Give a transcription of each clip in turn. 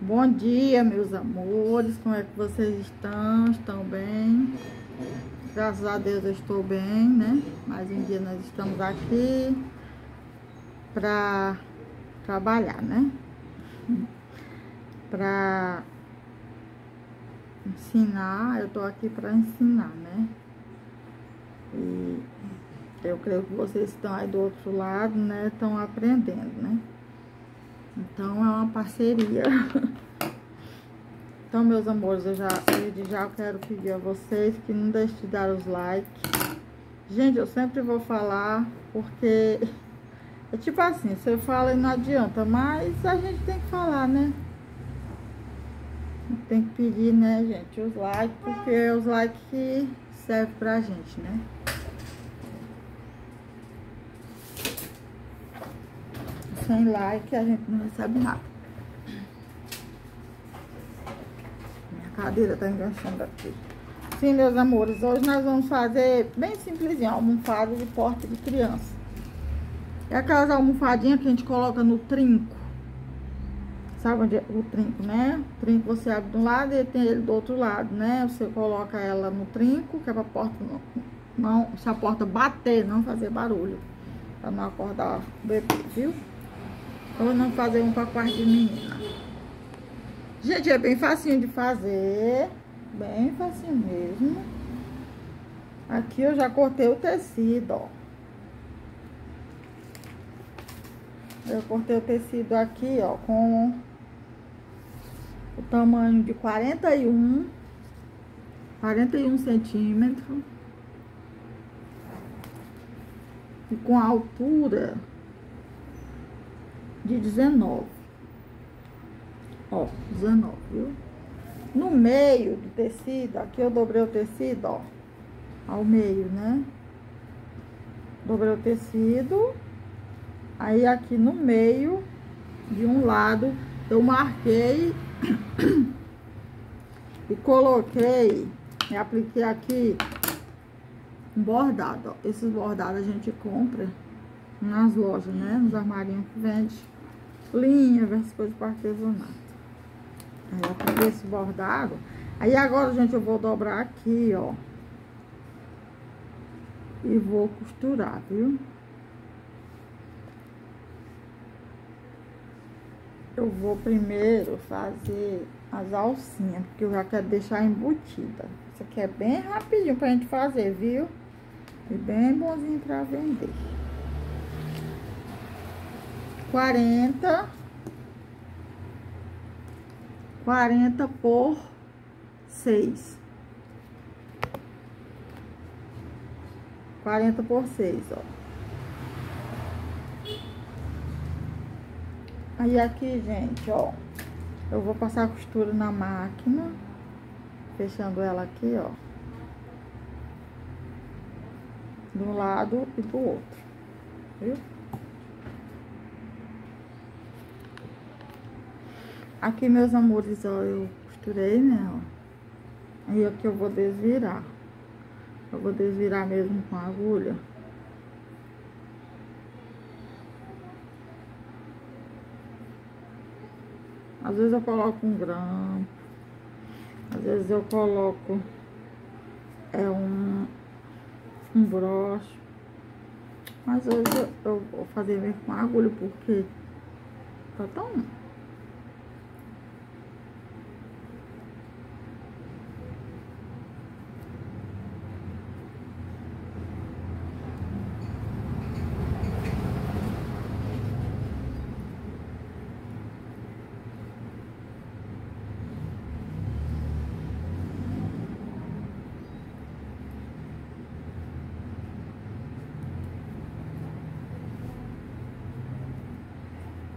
Bom dia, meus amores. Como é que vocês estão? Estão bem? Graças a Deus eu estou bem, né? Mais um dia nós estamos aqui para trabalhar, né? Para ensinar, eu tô aqui para ensinar, né? E eu creio que vocês estão aí do outro lado, né? Estão aprendendo, né? Então é uma parceria. Então, meus amores, eu já, desde já quero pedir a vocês que não deixem de dar os likes. Gente, eu sempre vou falar, porque é tipo assim, você fala e não adianta, mas a gente tem que falar, né? Tem que pedir, né, gente, os likes, porque é os likes que servem pra gente, né? Sem like a gente não recebe nada. Minha cadeira tá enganchando aqui. Sim, meus amores, hoje nós vamos fazer bem simplesinho, almofada de porta de criança. É aquelas almofadinhas que a gente coloca no trinco. Sabe onde é o trinco, né? O trinco você abre de um lado e tem ele do outro lado, né? Você coloca ela no trinco, que é pra porta não, não se a porta bater, não fazer barulho. Pra não acordar o bebê, viu? Ou não fazer um para de menina. Gente, é bem facinho de fazer. Bem facinho mesmo. Aqui eu já cortei o tecido, ó. Eu cortei o tecido aqui, ó, com o tamanho de 41, 41 centímetros. E com a altura de 19. Ó, 19, viu? No meio do tecido, aqui eu dobrei o tecido, ó. Ao meio, né? Dobrei o tecido. Aí aqui no meio, de um lado, eu marquei e coloquei, e apliquei aqui um bordado, ó. Esses bordados a gente compra nas lojas, né? Nos armarinhos que vende linha, essas coisas para artesanato. Aí eu apliquei esse bordado. Aí agora, gente, eu vou dobrar aqui, ó. E vou costurar, viu? Eu vou primeiro fazer as alcinhas, porque eu já quero deixar embutida. Isso aqui é bem rapidinho pra gente fazer, viu? E bem bonzinho pra vender. 40 40 por 6 40 por 6, ó aí aqui, gente, ó eu vou passar a costura na máquina fechando ela aqui, ó de um lado e do outro viu? Aqui, meus amores, ó, eu costurei, né, ó. Aí aqui eu vou desvirar. Eu vou desvirar mesmo com a agulha. Às vezes eu coloco um grampo. Às vezes eu coloco é um, um broche. Mas hoje eu, eu vou fazer mesmo com agulha porque tá tão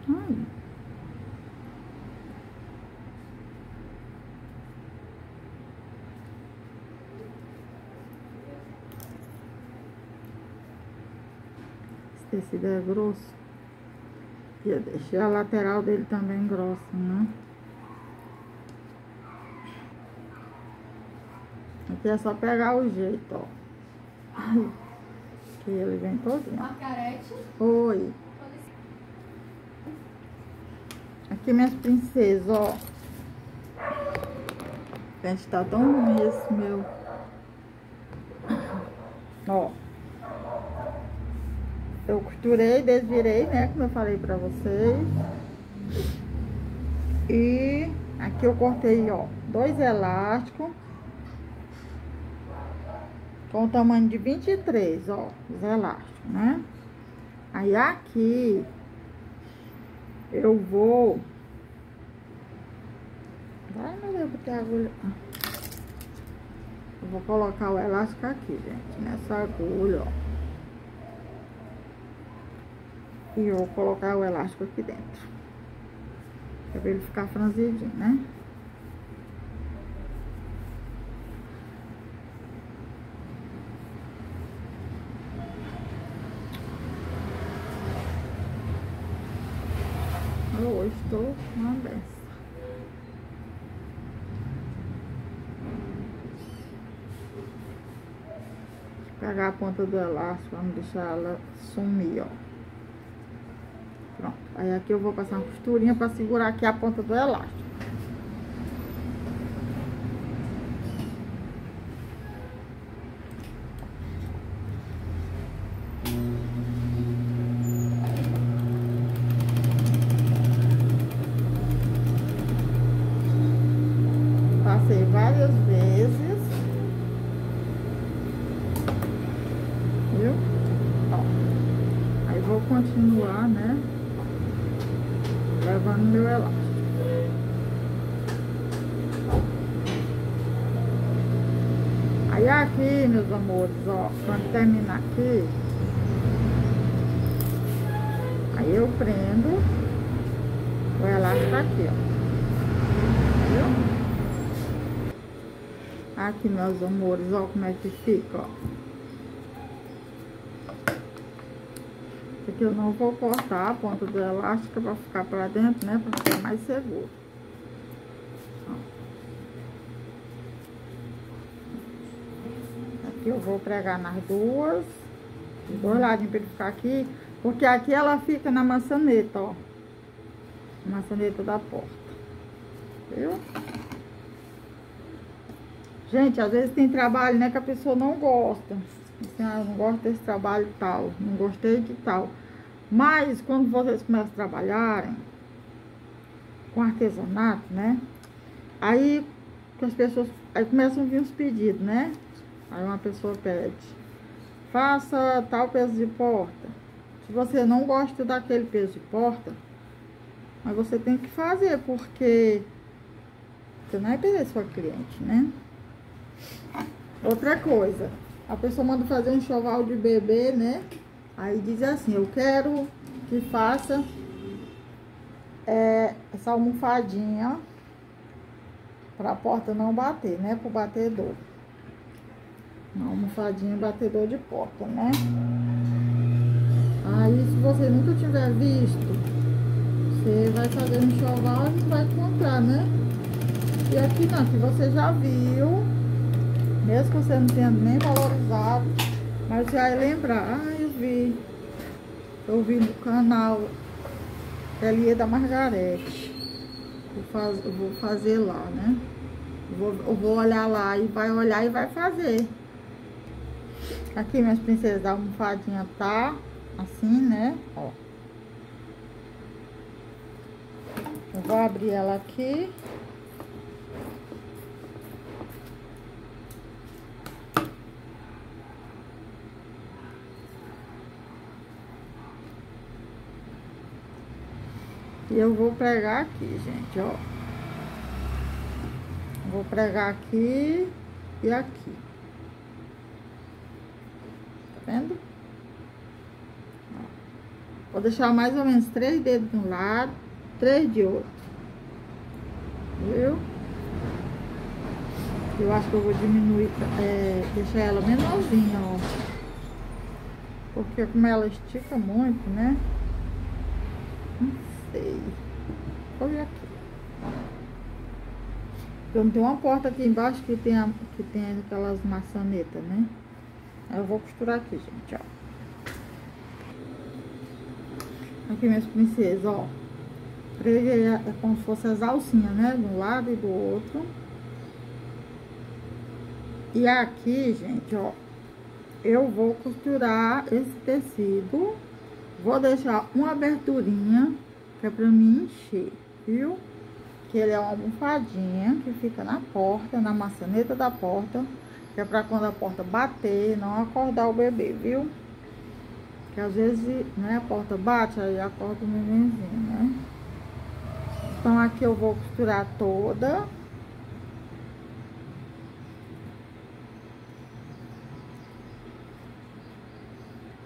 Ai. Esse tecido é grosso. E eu deixei a lateral dele também grossa, né? Aqui é só pegar o jeito, ó. Que ele vem todinho. Margarete. Oi. Aqui minhas princesas, ó. Gente, tá tão ruim esse meu. Ó. Eu costurei, desvirei, né? Como eu falei pra vocês. E aqui eu cortei, ó, dois elásticos. Com o tamanho de 23, ó, os elásticos, né? Aí aqui eu vou Vai, meu Deus, botei a agulha. Eu vou colocar o elástico aqui, gente, nessa agulha, ó. E eu vou colocar o elástico aqui dentro. Pra ele ficar franzidinho, né? Hoje estou uma dessa. pegar a ponta do elástico, vamos deixar ela sumir, ó. Aí aqui eu vou passar uma costurinha pra segurar aqui a ponta do elástico. Passei várias vezes. viu? Ó. Aí vou continuar, né? Levando meu elástico. Aí aqui, meus amores, ó, quando terminar aqui, aí eu prendo o elástico aqui, ó. Viu? Aqui, meus amores, ó como é que fica, ó. Aqui eu não vou cortar a ponta do elástico para ficar para dentro, né? Para ficar mais seguro. Aqui eu vou pregar nas duas. Dois ladinhos para ele ficar aqui. Porque aqui ela fica na maçaneta, ó. Maçaneta da porta. Viu? Gente, às vezes tem trabalho, né, que a pessoa não gosta. Assim, ah, não gosto desse trabalho tal, não gostei de tal. Mas quando vocês começam a trabalharem com artesanato, né? Aí as pessoas aí começam a vir os pedidos, né? Aí uma pessoa pede, faça tal peso de porta. Se você não gosta daquele peso de porta, mas você tem que fazer, porque você não vai perder sua cliente, né? Outra coisa, a pessoa manda fazer um enxoval de bebê, né? Aí diz assim, eu quero que faça é, essa almofadinha para a porta não bater, né? Pro batedor. Uma almofadinha batedor de porta, né? Aí, se você nunca tiver visto, você vai fazer um enxoval e vai encontrar, né? E aqui não, que você já viu, mesmo que você não tenha nem valorizado, mas já vai lembrar, ah, eu vi, eu vi no canal Elia da Margarete. Vou, faz, vou fazer lá, né? Vou, eu vou olhar lá e vai olhar e vai fazer. Aqui, minhas princesas, a almofadinha tá assim, né? Ó. Eu vou abrir ela aqui. E eu vou pregar aqui, gente, ó. Vou pregar aqui e aqui. Vendo? Vou deixar mais ou menos três dedos de um lado, três de outro. Viu? Eu acho que eu vou diminuir, é, deixar ela menorzinha, ó. Porque como ela estica muito, né? gostei. Olha aqui. Então tem uma porta aqui embaixo que tem, a, que tem aquelas maçanetas, né? Eu vou costurar aqui, gente, ó. Aqui minhas princesas, ó. Preguei é como se fosse as alcinhas, né? De um lado e do outro. E aqui, gente, ó, eu vou costurar esse tecido. Vou deixar uma aberturinha, que é pra mim encher, viu? Que ele é uma almofadinha que fica na porta, na maçaneta da porta. Que é pra quando a porta bater, não acordar o bebê, viu? Que às vezes, né, a porta bate, aí acorda o nenenzinho, né? Então, aqui eu vou costurar toda.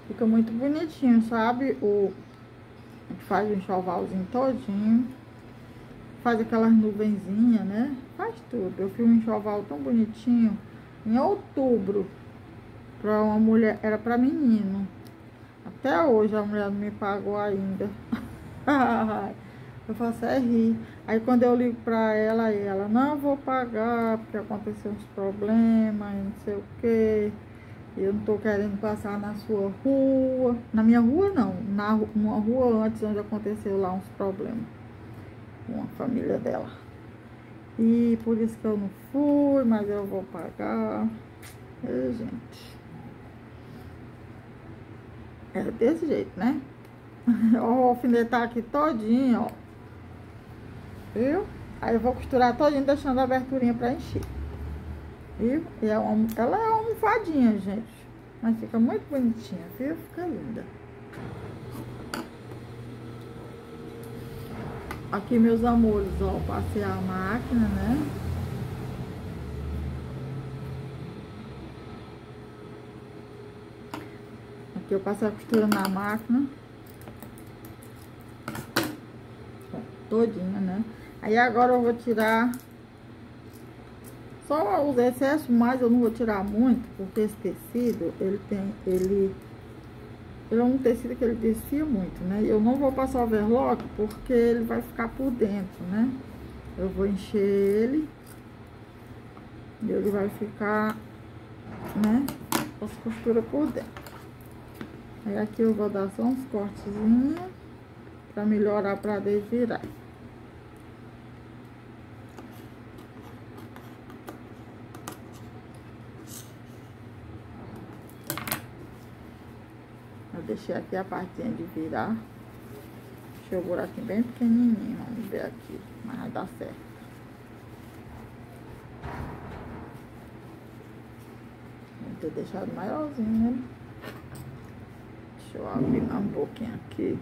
Fica muito bonitinho, sabe? O, a gente faz o enxovalzinho todinho. Faz aquelas nuvenzinhas, né? Faz tudo. Eu fiz um enxoval tão bonitinho em outubro. Pra uma mulher, era pra menino. Até hoje a mulher não me pagou ainda. eu faço é rir. Aí quando eu ligo pra ela, ela, não vou pagar, porque aconteceu uns problemas, não sei o que. Eu não tô querendo passar na sua rua. Na minha rua não, na uma rua antes onde aconteceu lá uns problemas. Com a família dela. E por isso que eu não fui, mas eu vou pagar. É, gente. É desse jeito, né? Ó, o alfinetar aqui todinho, ó. Viu? Aí eu vou costurar todinho, deixando a aberturinha pra encher. Viu? E é uma, ela é almofadinha, gente. Mas fica muito bonitinha, viu? Fica linda. Aqui, meus amores, ó, passei a máquina, né? Aqui eu passei a costura na máquina. Todinha, né? Aí agora eu vou tirar só os excessos, mas eu não vou tirar muito, porque esse tecido, ele tem, ele, ele é um tecido que ele desfia muito, né? Eu não vou passar overlock, porque ele vai ficar por dentro, né? Eu vou encher ele, e ele vai ficar, né? As costuras por dentro. Aí aqui eu vou dar só uns cortezinhos pra melhorar pra desvirar. Deixei aqui a partinha de virar. Deixei o buraquinho bem pequenininho, vamos ver aqui, mas vai dar certo. Vou ter deixado maiorzinho, né? Deixa eu abrir um pouquinho aqui.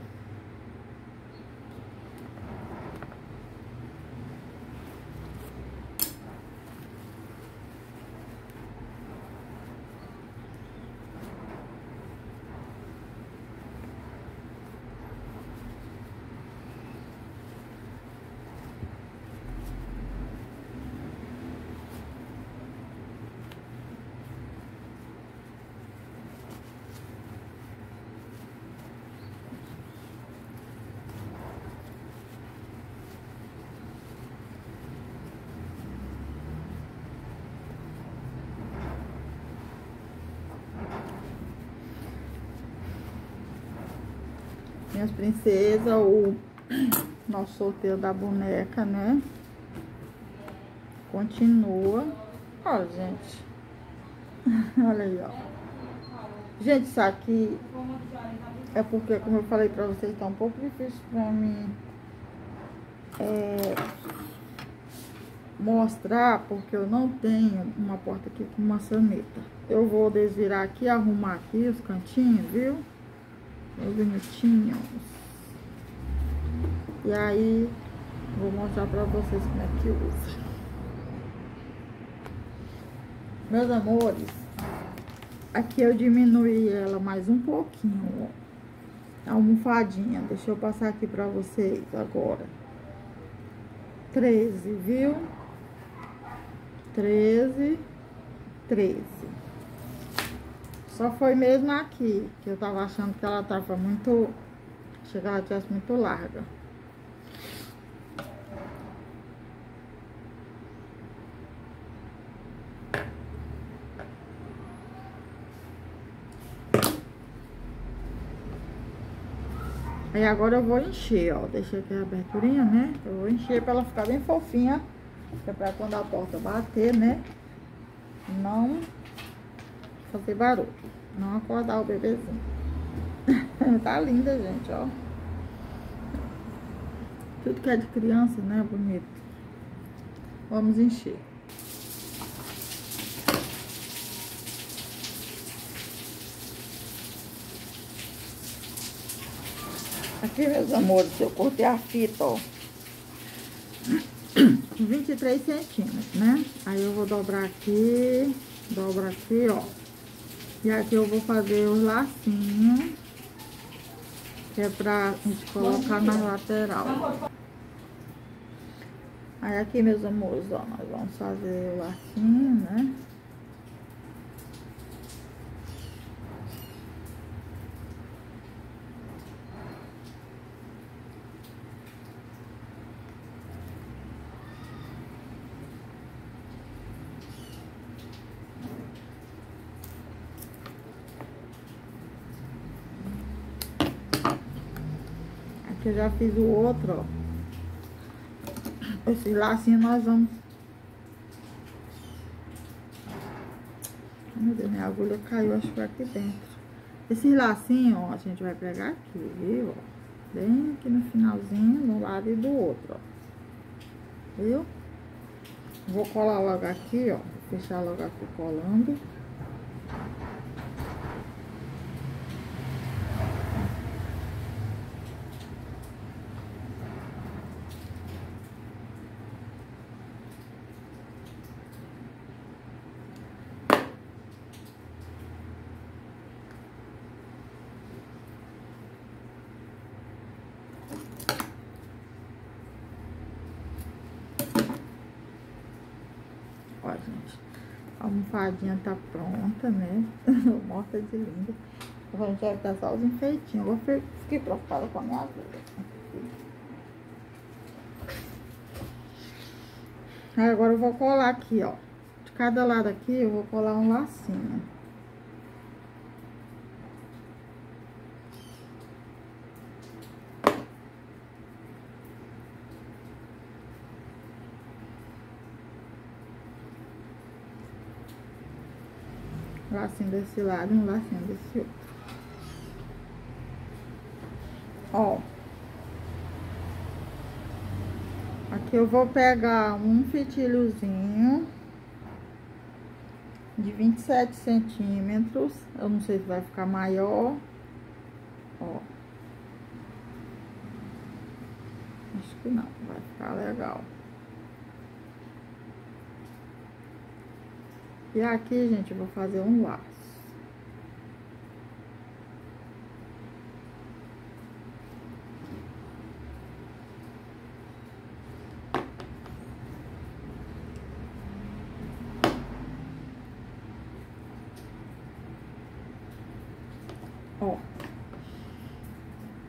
Minhas princesas, o nosso sorteio da boneca, né? Continua. Ó, gente. Olha aí, ó. Gente, isso aqui é porque, como eu falei pra vocês, tá um pouco difícil pra mim é, mostrar, porque eu não tenho uma porta aqui com maçaneta. Eu vou desvirar aqui, arrumar aqui os cantinhos, viu? Bem bonitinhos. E aí, vou mostrar pra vocês como é que usa. Meus amores, aqui eu diminuí ela mais um pouquinho, ó. A almofadinha, deixa eu passar aqui pra vocês agora. 13, viu? 13, 13. Só foi mesmo aqui, que eu tava achando que ela tava muito... Ela tivesse muito larga. Aí agora eu vou encher, ó. Deixei aqui a aberturinha, né? Eu vou encher pra ela ficar bem fofinha. Que é pra quando a porta bater, né? não fazer barulho, não acordar o bebezinho. tá linda, gente, ó. Tudo que é de criança, né? Bonito. Vamos encher. Aqui, meus amores, eu cortei a fita, ó. 23 centímetros, né? Aí eu vou dobrar aqui, dobra aqui, ó. E aqui eu vou fazer os lacinhos, que é pra gente colocar na lateral. Aí aqui, meus amores, ó, nós vamos fazer o lacinho, né? Que eu já fiz o outro, ó. Esse lacinho nós vamos... Meu Deus, minha agulha caiu, acho que foi aqui dentro. Esse lacinho, ó, a gente vai pegar aqui, viu? Bem aqui no finalzinho, um lado e do outro, ó. Viu? Vou colar logo aqui, ó. Fechar logo aqui colando. A almofadinha tá pronta, né? Morta de linda. Gente vai dar só os enfeitinhos. Eu vou fiquei preocupada com a minha vida. Aí agora eu vou colar aqui, ó. De cada lado aqui eu vou colar um lacinho. Lacinho desse lado e um lacinho desse outro. Ó. Aqui eu vou pegar um fitilhozinho de 27 centímetros. Eu não sei se vai ficar maior. Ó. Acho que não, vai ficar legal. E aqui, gente, eu vou fazer um laço. Ó.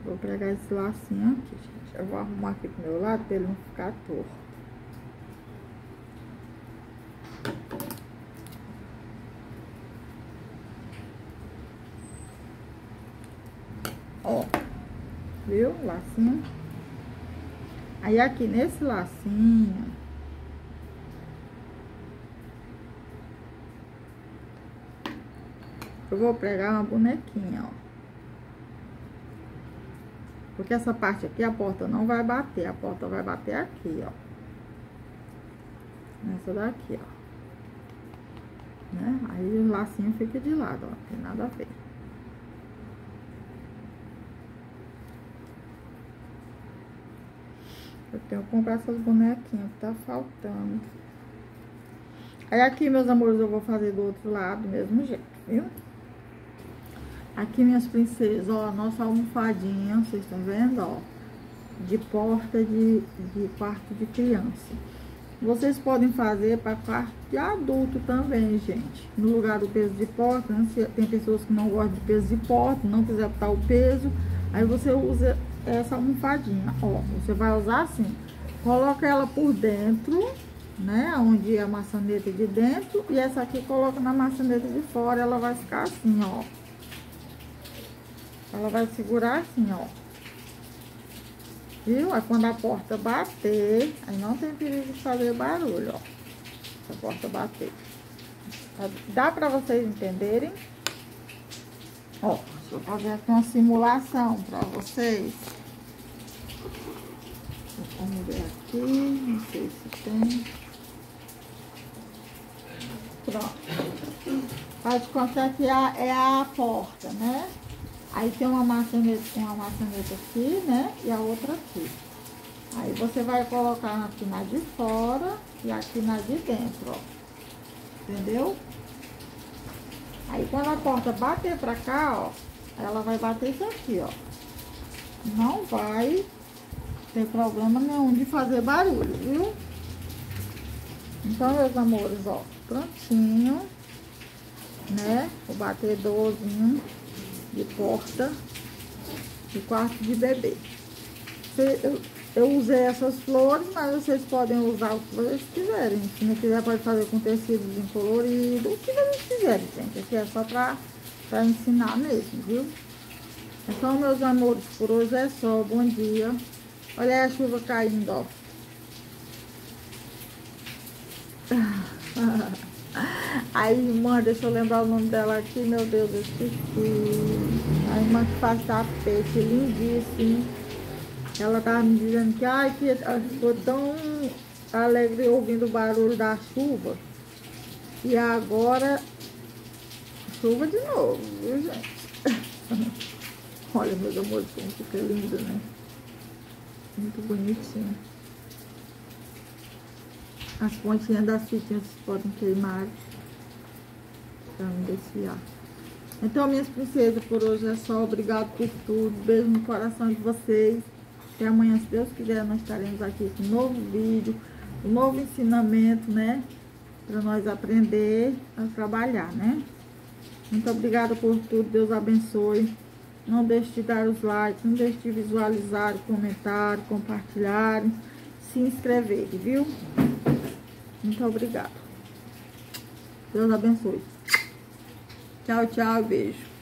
Vou pegar esse lacinho aqui, gente. Eu vou arrumar aqui pro meu lado pra ele não ficar torto. Ó, viu? Lacinho. Aí aqui nesse lacinho, eu vou pregar uma bonequinha, ó. Porque essa parte aqui, a porta não vai bater, a porta vai bater aqui, ó. Nessa daqui, ó. Né? Aí o lacinho fica de lado, ó, não tem nada a ver. Eu tenho que comprar essas bonequinhas que tá faltando. Aí aqui, meus amores, eu vou fazer do outro lado, do mesmo jeito, viu? Aqui, minhas princesas, ó, nossa almofadinha, vocês estão vendo, ó? De porta de, de quarto de criança. Vocês podem fazer para quarto de adulto também, gente. No lugar do peso de porta, né? tem pessoas que não gostam de peso de porta, não quiser botar o peso, aí você usa essa almofadinha, ó. Você vai usar assim, coloca ela por dentro, né? Onde é a maçaneta de dentro. E essa aqui coloca na maçaneta de fora, ela vai ficar assim, ó. Ela vai segurar assim, ó. Viu? Aí quando a porta bater, aí não tem perigo de fazer barulho, ó. Se a porta bater. Dá pra vocês entenderem? Ó, deixa eu fazer aqui uma simulação pra vocês. Vamos ver aqui, não sei se tem. Pronto. Faz de conta que é a, é a porta, né? Aí tem uma maçaneta, uma maçaneta aqui, né? E a outra aqui. Aí você vai colocar aqui na de fora e aqui na de dentro, ó. Entendeu? Aí quando a porta bater pra cá, ó, ela vai bater isso aqui, ó. Não vai ter problema nenhum de fazer barulho, viu? Então, meus amores, ó, prontinho, né? O batedorzinho de porta de quarto de bebê. Eu, eu usei essas flores, mas vocês podem usar o que vocês quiserem. Se não quiser, pode fazer com tecidos colorido, o que vocês quiserem, gente. Aqui é só pra, pra ensinar mesmo, viu? Então, meus amores, por hoje é só. Bom dia. Olha a chuva caindo, ó. A irmã, deixa eu lembrar o nome dela aqui, meu Deus, eu esqueci. A irmã que faz tapete, lindíssimo. Ela tava me dizendo que, ai, que ficou tão alegre ouvindo o barulho da chuva. E agora, chuva de novo, viu, gente? Olha, meus amores, como fica lindo, né? Muito bonitinho. As pontinhas das fitinhas podem queimar para não desfiar. Então, minhas princesas, por hoje é só. Obrigado por tudo. Beijo no coração de vocês. Até amanhã, se Deus quiser, nós estaremos aqui com um novo vídeo, um novo ensinamento, né? Para nós aprender a trabalhar, né? Muito obrigada por tudo. Deus abençoe. Não deixe de dar os likes, não deixe de visualizar, comentar, compartilhar, se inscrever, viu? Muito obrigada. Deus abençoe. Tchau, tchau, beijo.